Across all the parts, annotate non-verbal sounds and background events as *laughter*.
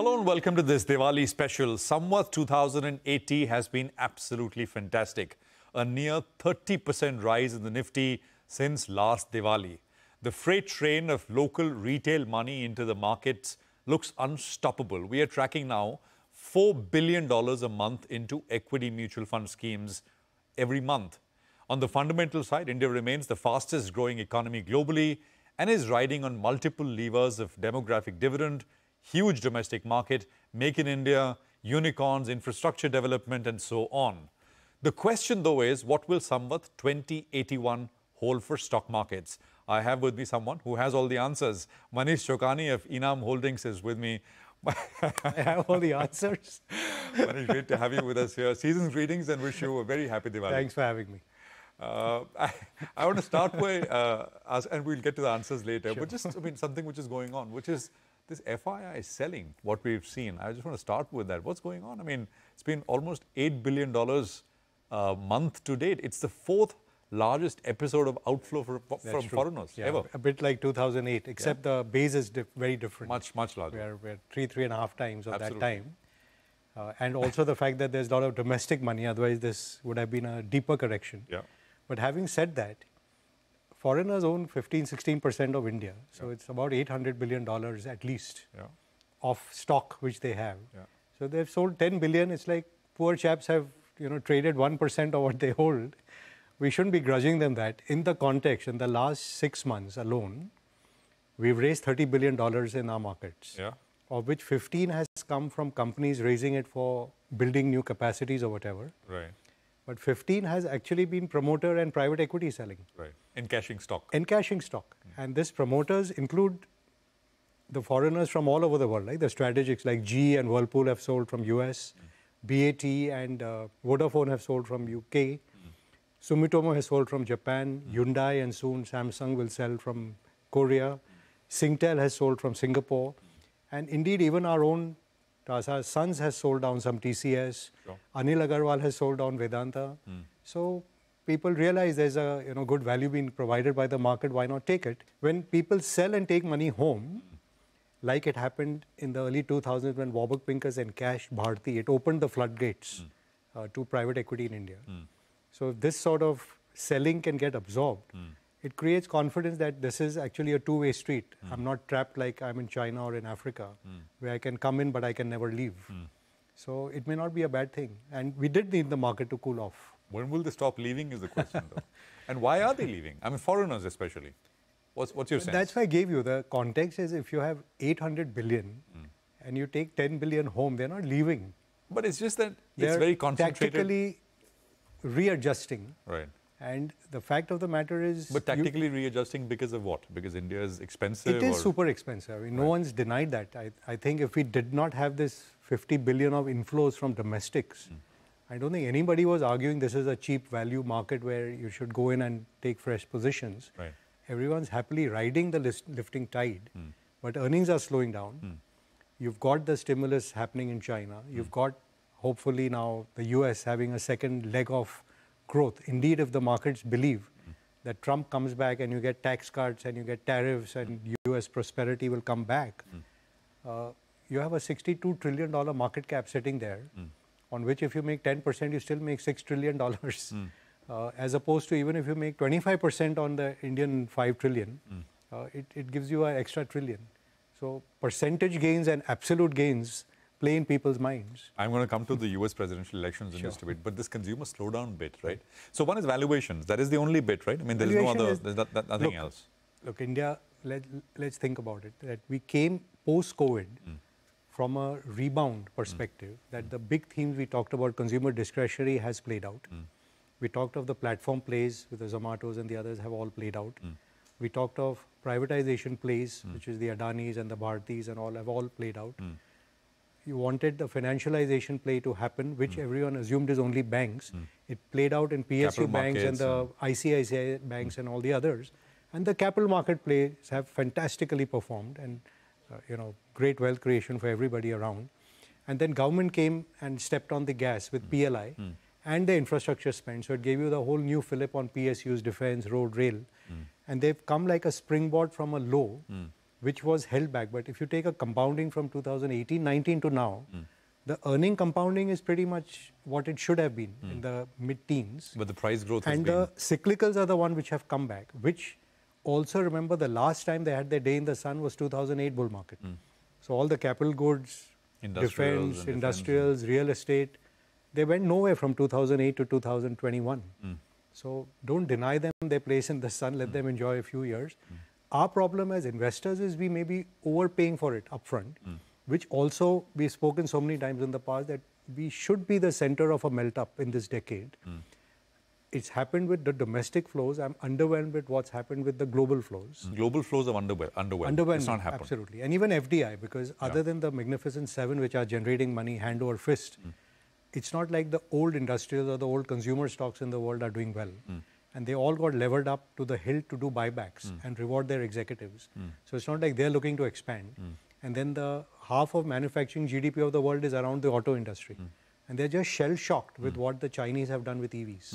Hello and welcome to this Diwali special. Samvat 2080 has been absolutely fantastic. A near 30% rise in the Nifty since last Diwali. The freight train of local retail money into the markets looks unstoppable. We are tracking now $4 billion a month into equity mutual fund schemes every month. On the fundamental side, India remains the fastest growing economy globally and is riding on multiple levers of demographic dividend, huge domestic market, make in India, unicorns, infrastructure development, and so on. The question, though, is what will Samvat 2081 hold for stock markets? I have with me someone who has all the answers. Manish Chokhani of Enam Holdings is with me. *laughs* I have all the answers. *laughs* Manish, great to have you with us here. Season's greetings and wish you a very happy Diwali. Thanks for having me. Uh, *laughs* I, I, want to start with, uh, and we'll get to the answers later, Sure. but just, I mean, something which is going on, which is this FII is selling what we've seen. I just want to start with that. What's going on? I mean, it's been almost $8 billion a month to date. It's the fourth largest episode of outflow for, from true. foreigners Yeah, ever. A bit like 2008, except the base is very different. Much, much larger. We're, we're three, three and a half times of Absolutely. that time. Uh, and also the fact that there's a lot of domestic money, otherwise, this would have been a deeper correction. Yeah. But having said that, foreigners own 15, 16% of India. So it's about $800 billion at least Yeah. of stock which they have. Yeah. So they've sold 10 billion. It's like poor chaps have you know traded 1% of what they hold. We shouldn't be grudging them that. In the context, in the last six months alone, we've raised 30 billion dollars in our markets, Yeah. of which 15 has come from companies raising it for building new capacities or whatever. Right. But 15 has actually been promoter and private equity selling. Right. Encashing stock. encashing stock. Hmm. And this promoters include the foreigners from all over the world, like the strategics like GE and Whirlpool have sold from US, hmm. BAT and uh, Vodafone have sold from UK, hmm. Sumitomo has sold from Japan, Hyundai and soon Samsung will sell from Korea, Singtel has sold from Singapore, and indeed even our own Tata Sons has sold down some TCS, Sure. Anil Agarwal has sold down Vedanta. Hmm. So people realize there's a you know good value being provided by the market. Why not take it? When people sell and take money home, like it happened in the early 2000s when Warburg Pincus encashed Bharti, it opened the floodgates hmm. uh, to private equity in India. Hmm. So if this sort of selling can get absorbed, it creates confidence that this is actually a two-way street. I'm not trapped like I'm in China or in Africa, where I can come in but I can never leave. So it may not be a bad thing. And we did need the market to cool off. When will they stop leaving is the question, though. *laughs* and why are they leaving? I mean, foreigners especially. What's, what's your sense? That's why I gave you the context is if you have 800 billion and you take 10 billion home, they're not leaving. But it's just that it's They're very concentrated. tactically readjusting. Right. And the fact of the matter is, But you- tactically readjusting because of what? Because India is expensive? It is or- super expensive. I mean, no one's denied that. I, I think if we did not have this 50 billion of inflows from domestics, Hmm. I don't think anybody was arguing this is a cheap value market where you should go in and take fresh positions. Right. Everyone's happily riding the list, lifting tide, Hmm. but earnings are slowing down. You've got the stimulus happening in China. Hmm. You've got, hopefully, now the US having a second leg of growth. Indeed, if the markets believe that Trump comes back and you get tax cuts and you get tariffs and US prosperity will come back, Hmm. uh, you have a $62 trillion market cap sitting there, Hmm. on which if you make 10%, you still make $6 trillion. Hmm. *laughs* Uh, as opposed to even if you make 25% on the Indian 5 trillion, Hmm. uh, it, it gives you an extra trillion. So percentage gains and absolute gains play in people's minds. I'm going to come to the US presidential elections in Sure. just a bit, but this consumer slowdown bit, right? So one is valuations. That is the only bit, right? I mean, there's no other, is- there's not, nothing Look, else. Look, India, let, let's think about it. That we came post COVID hmm. from a rebound hmm. perspective, that hmm. the big themes we talked about, consumer discretionary, has played out. We talked of the platform plays with the Zomatos and the others have all played out. We talked of privatization plays, which is the Adanis and the Bhartis and all have all played out. You wanted the financialization play to happen, which hmm. everyone assumed is only banks. Hmm. It played out in PSU Capital banks and the ICICI banks hmm. and all the others. And the capital market plays have fantastically performed and, uh, you know, great wealth creation for everybody around. And then government came and stepped on the gas with PLI and the infrastructure spend. So it gave you the whole new fillip on PSUs, defense, road, rail. And they've come like a springboard from a low which was held back. But if you take a compounding from 2018 19 to now, hmm. the earning compounding is pretty much what it should have been in hmm. the mid teens. But the price growth has And been. the cyclicals are the one which have come back, which also remember the last time they had their day in the sun was 2008 bull market. Hmm. So all the capital goods, Industrials defense, industrials, real estate, they went nowhere from 2008 to 2021. So don't deny them their place in the sun. Let them enjoy a few years. Our problem as investors is we may be overpaying for it upfront, which also we've spoken so many times in the past that we should be the center of a melt up in this decade. It's happened with the domestic flows. I'm underwhelmed with what's happened with the global flows. Global flows have underwhelmed. underwhelmed. Underwhelmed, It's not happened. absolutely. And even FDI, because other than the Magnificent Seven, which are generating money hand over fist, Hmm. it's not like the old industrials or the old consumer stocks in the world are doing well. Hmm. And they all got levered up to the hilt to do buybacks Hmm. and reward their executives. So it's not like they're looking to expand. Hmm. And then the half of manufacturing GDP of the world is around the auto industry. Hmm. And they're just shell shocked with what the Chinese have done with EVs.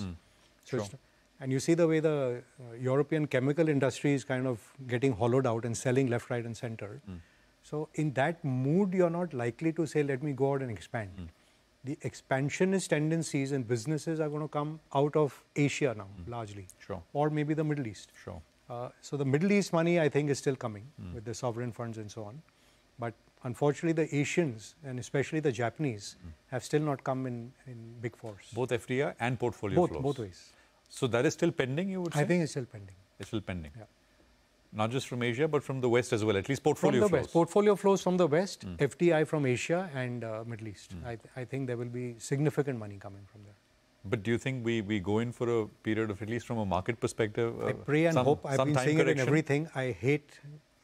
So it's, and you see the way the uh, European chemical industry is kind of getting hollowed out and selling left, right, and center. So in that mood, you're not likely to say, "Let me go out and expand." The expansionist tendencies and businesses are going to come out of Asia now, hmm. largely, Sure. or maybe the Middle East. Sure. Uh, so the Middle East money, I think, is still coming hmm. with the sovereign funds and so on. But unfortunately, the Asians and especially the Japanese hmm. have still not come in, in big force. Both FDI and portfolio both, flows. both ways. So that is still pending, you would say? I think it's still pending. It's still pending. Yeah. Not just from Asia, but from the West as well, at least portfolio From the flows. West. Portfolio flows from the West, FDI from Asia and uh, Middle East. I, th- I think there will be significant money coming from there. But do you think we, we go in for a period of, at least from a market perspective? I uh, pray and some- hope. I've been saying it in everything. I hate.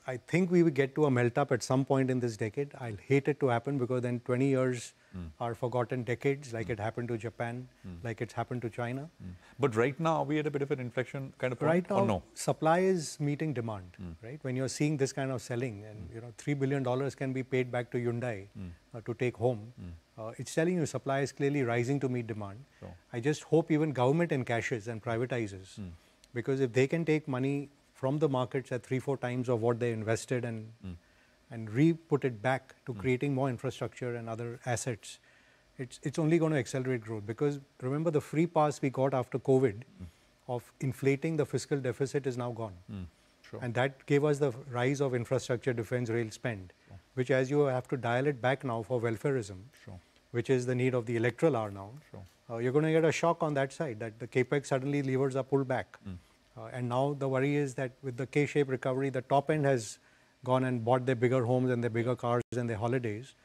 I think we will get to a melt up at some point in this decade. I'll hate it to happen because then 20 years Hmm. are forgotten decades, like it happened to Japan, like it's happened to China. But right now, are we at a bit of an inflection kind of point? Right now, Or no? supply is meeting demand. Hmm. Right when you're seeing this kind of selling, and you know, three billion dollars can be paid back to Hyundai Hmm. uh, to take home. Uh, it's telling you supply is clearly rising to meet demand. I just hope even government encashes and privatizes, Hmm. because if they can take money from the markets at three, four times of what they invested and Hmm. and re-put it back to creating more infrastructure and other assets, it's it's only going to accelerate growth. Because remember, the free pass we got after COVID of inflating the fiscal deficit is now gone. Hmm. Sure. And that gave us the rise of infrastructure, defense, rail spend, which as you have to dial it back now for welfareism, Sure. which is the need of the electoral hour now. Sure. Uh, you're going to get a shock on that side that the capex suddenly levers are pulled back. Hmm. Uh, and now the worry is that with the K-shaped recovery, the top end has gone and bought their bigger homes and their bigger cars and their holidays.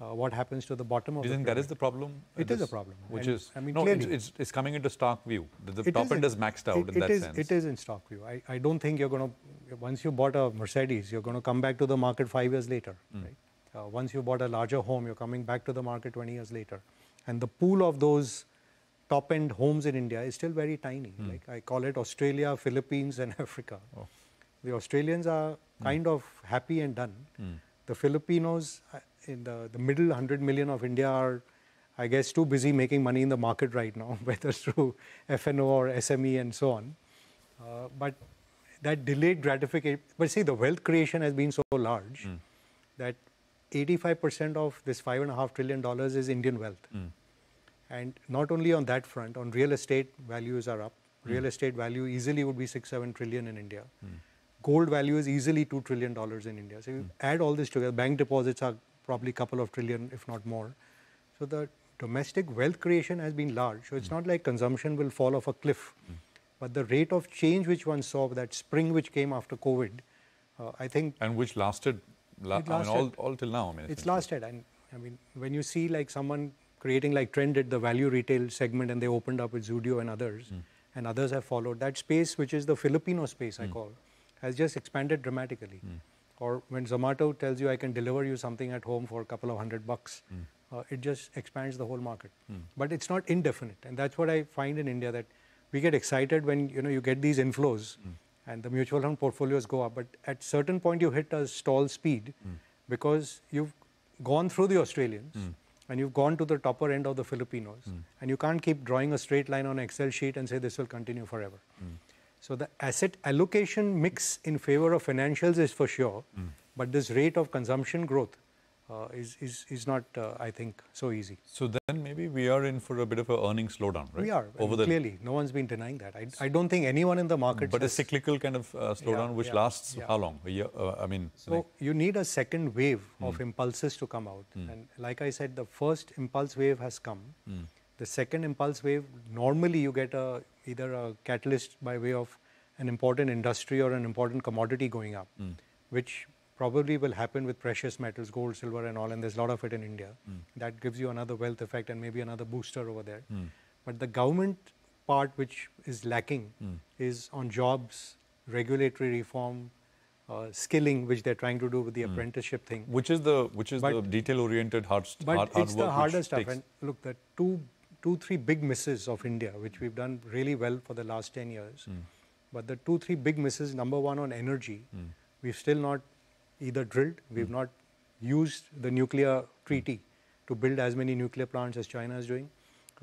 Uh, what happens to the bottom of Do you think that is the problem? It is a problem. Which And, is, I mean, no, it's, clearly. it's, it's coming into stock view. The, the top is end is maxed out it- in it that is- sense. It is in stock view. I, I don't think you're going to, once you bought a Mercedes, you're going to come back to the market five years later. Hmm. Right? Uh, once you bought a larger home, you're coming back to the market 20 years later. And the pool of those top end homes in India is still very tiny. Hmm. Like I call it Australia, Philippines, and *laughs* Africa. Oh. The Australians are Hmm. kind of happy and done. The Filipinos uh, in the, the middle 100 million of India are, I guess, too busy making money in the market right now, *laughs* whether through F&O or SME and so on. Uh, but that delayed gratification, but see, the wealth creation has been so large that 85% of this $5.5 trillion is Indian wealth. And not only on that front, on real estate, values are up. Hmm. Real estate value easily would be 6, 7 trillion in India. Hmm. Gold value is easily $2 trillion in India. So you hmm. add all this together, bank deposits are probably a couple of trillion, if not more. So the domestic wealth creation has been large. So it's not like consumption will fall off a cliff. But the rate of change which one saw, that spring which came after COVID, uh, I think and which lasted, la- It I mean, all, lasted. all till now. I mean, it's lasted. And I mean, when you see like someone creating like Trent did the value retail segment and they opened up with Zudio and others, hmm. and others have followed, that space, which is the Filipino space, I hmm. call, has just expanded dramatically. Hmm. Or when Zomato tells you I can deliver you something at home for a couple of hundred bucks, uh, it just expands the whole market. But it's not indefinite, and that's what I find in India that we get excited when you know you get these inflows, and the mutual fund portfolios go up. But at certain point you hit a stall speed because you've gone through the Australians and you've gone to the topper end of the Filipinos, and you can't keep drawing a straight line on an Excel sheet and say this will continue forever. So the asset allocation mix in favor of financials is for sure, But this rate of consumption growth uh, is, is, is not, uh, I think, so easy. So then maybe we are in for a bit of a earnings slowdown, right? We are, Over the clearly. No one's been denying that. I, I don't think anyone in the market. But a cyclical kind of uh, slowdown Yeah, which yeah, lasts yeah. how long? A year? Uh, I mean, So you need a second wave of impulses to come out. And like I said, the first impulse wave has come. The second impulse wave, normally you get a either a catalyst by way of an important industry or an important commodity going up, which probably will happen with precious metals, gold, silver, and all. And there's a lot of it in India. Hmm. That gives you another wealth effect and maybe another booster over there. Hmm. But the government part, which is lacking, hmm. is on jobs, regulatory reform, uh, skilling, which they're trying to do with the apprenticeship thing. which is the which is But- the detail-oriented hard, But hard, hard it's the harder stuff. And look, the two, two, three big misses of India, which we've done really well for the last 10 years. But the two, three big misses, number one on energy, we've still not either drilled, we've not used the nuclear treaty to build as many nuclear plants as China is doing.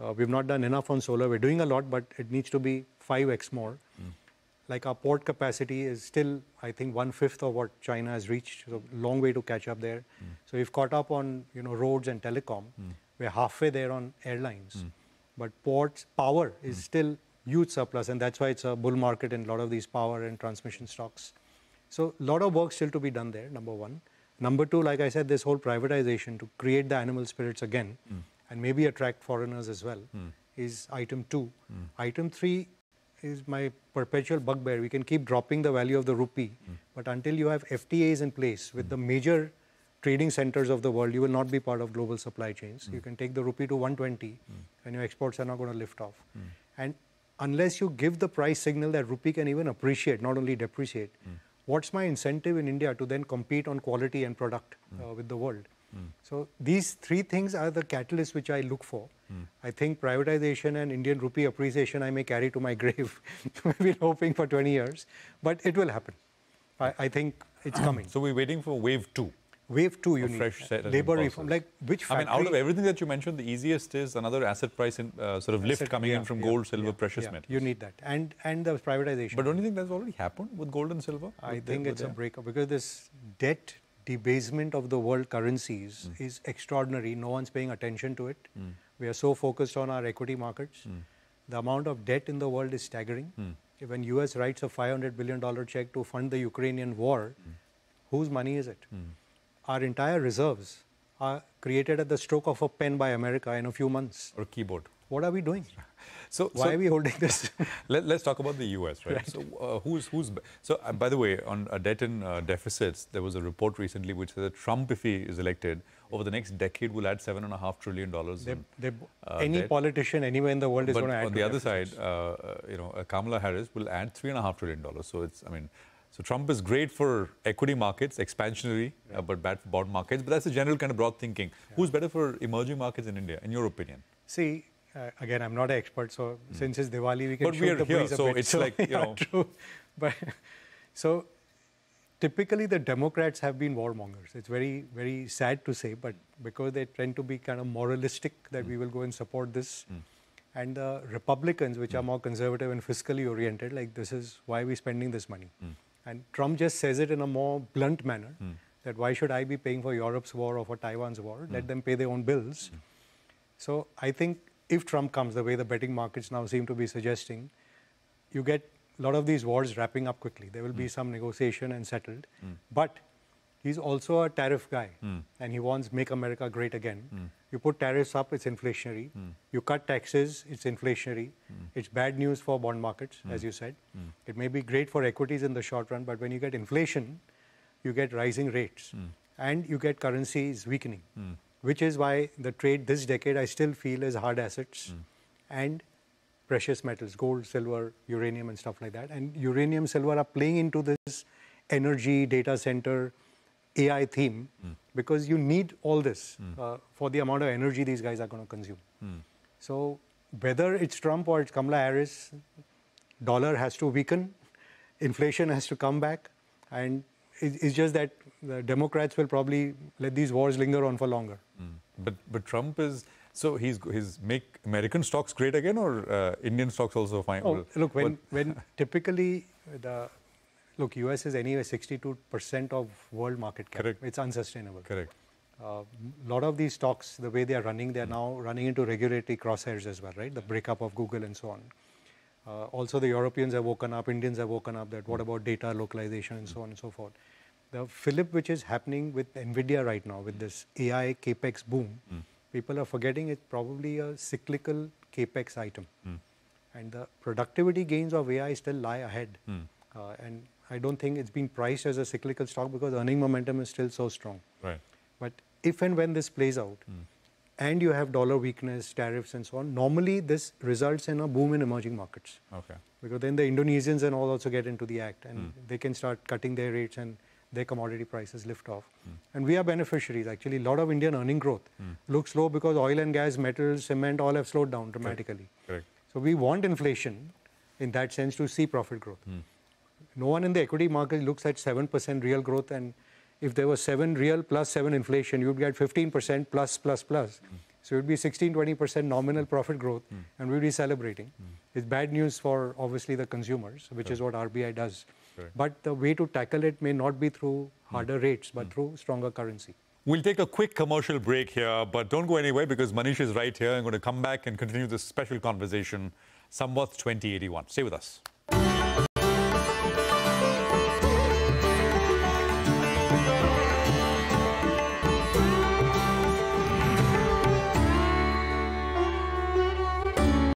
Uh, we've not done enough on solar. We're doing a lot, but it needs to be 5x more. Like our port capacity is still, I think, one fifth of what China has reached. So long way to catch up there. So we've caught up on you know roads and telecom. We're halfway there on airlines, but ports power is still huge surplus, and that's why it's a bull market in a lot of these power and transmission stocks. So a lot of work still to be done there. Number one. Number two, like I said, this whole privatization to create the animal spirits again, hmm. and maybe attract foreigners as well, hmm. is item two. Hmm. Item three is my perpetual bugbear. We can keep dropping the value of the rupee, but until you have FTAs in place with the major trading centers of the world, you will not be part of global supply chains. You can take the rupee to 120, and your exports are not going to lift off. And unless you give the price signal that rupee can even appreciate, not only depreciate, what's my incentive in India to then compete on quality and product uh, hmm. with the world? Hmm. So these three things are the catalysts which I look for. Hmm. I think privatization and Indian rupee appreciation I may carry to my *laughs* grave. We've been hoping for 20 years, but it will happen. I, I think it's coming. So we're waiting for wave two. Wave two, you A need labor reform. Like which I mean, out of everything that you mentioned, the easiest is another asset price in, uh, sort of lift Asset- coming yeah, in from yeah, gold, silver, yeah, precious metals. You need that, and and the privatization. But don't you think that's already happened with gold and silver? I With think with it's a the- breakup because this debt debasement of the world currencies hmm. is extraordinary. No one's paying attention to it. Hmm. We are so focused on our equity markets. Hmm. The amount of debt in the world is staggering. When US writes a 500 billion dollar check to fund the Ukrainian war, whose money is it? Our entire reserves are created at the stroke of a pen by America in a few months. or keyboard. What are we doing? *laughs* So, Why so are we holding this? *laughs* let, us talk about the US, right? So, uh, who's who's so? Uh, by the way, on uh, debt and uh, deficits, there was a report recently which said that Trump, if he is elected, over the next decade, will add seven and a half trillion dollars. They, in, they, uh, any debt. politician anywhere in the world is going to add on the other deficits. side, uh, you know, Kamala Harris will add three and a half trillion dollars. So it's, I mean, so Trump is great for equity markets, expansionary, uh, but bad for bond markets. But that's a general kind of broad thinking. Who's better for emerging markets in India, in your opinion? See, uh, again, I'm not an expert, so since it's Diwali, we can Hmm. But shoot we are the here, so bit. it's like, you yeah, know- true. *laughs* But so typically the Democrats have been warmongers. It's very, very sad to say, but because they tend to be kind of moralistic that we will go and support this. And the Republicans, which are more conservative and fiscally oriented, like this is why we're spending this money. And Trump just says it in a more blunt manner that why should I be paying for Europe's war or for Taiwan's war? Let them pay their own bills. So I think if Trump comes, the way the betting markets now seem to be suggesting, you get a lot of these wars wrapping up quickly. There will be some negotiation and settled. But he's also a tariff guy, hmm. and he wants make America great again. Hmm. You put tariffs up, it's inflationary. Hmm. You cut taxes, it's inflationary. It's bad news for bond markets, as you said. It may be great for equities in the short run, but when you get inflation, you get rising rates, and you get currencies weakening. Which is why the trade this decade I still feel is hard assets and precious metals, gold, silver, uranium, and stuff like that. And uranium, silver are playing into this energy, data center, AI theme because you need all this uh, for the amount of energy these guys are going to consume. So whether it's Trump or it's Kamala Harris, dollar has to weaken, *laughs* inflation has to come back, and it- it's just that the Democrats will probably let these wars linger on for longer. But but Trump is so he's he's make American stocks great again, or uh, Indian stocks also fine. Oh, look, when, when *laughs* typically the look, US is anyway 62% of world market cap. Correct. It's unsustainable. Correct. A uh, lot of these stocks, the way they are running, they're now running into regulatory crosshairs as well, right? The breakup of Google and so on. Uh, also, the Europeans have woken up, Indians have woken up that what about data localization and so on and so forth. The flip which is happening with NVIDIA right now, with this AI capex boom, mm. people are forgetting it's probably a cyclical capex item. Mm. And the productivity gains of AI still lie ahead. Mm. Uh, and I don't think it's been priced as a cyclical stock because earning momentum is still so strong. Right. But if and when this plays out, mm. and you have dollar weakness, tariffs, and so on, normally this results in a boom in emerging markets. Okay. Because then the Indonesians and all also get into the act, and mm. they can start cutting their rates and their commodity prices lift off. Mm. And we are beneficiaries. Actually, a lot of Indian earning growth mm. looks low because oil and gas, metals, cement all have slowed down dramatically. Correct. Correct. So we want inflation in that sense to see profit growth. Mm. No one in the equity market looks at 7% real growth and if there was 7 real plus 7 inflation, you'd get 15% plus plus plus. Mm. So it would be 16, 20% nominal profit growth, mm. and we'd be celebrating. Mm. It's bad news for obviously the consumers, which is what RBI does. But the way to tackle it may not be through harder rates, but through stronger currency. We'll take a quick commercial break here, but don't go anywhere because Manish is right here. I'm going to come back and continue this special conversation, Samvat 2081. Stay with us.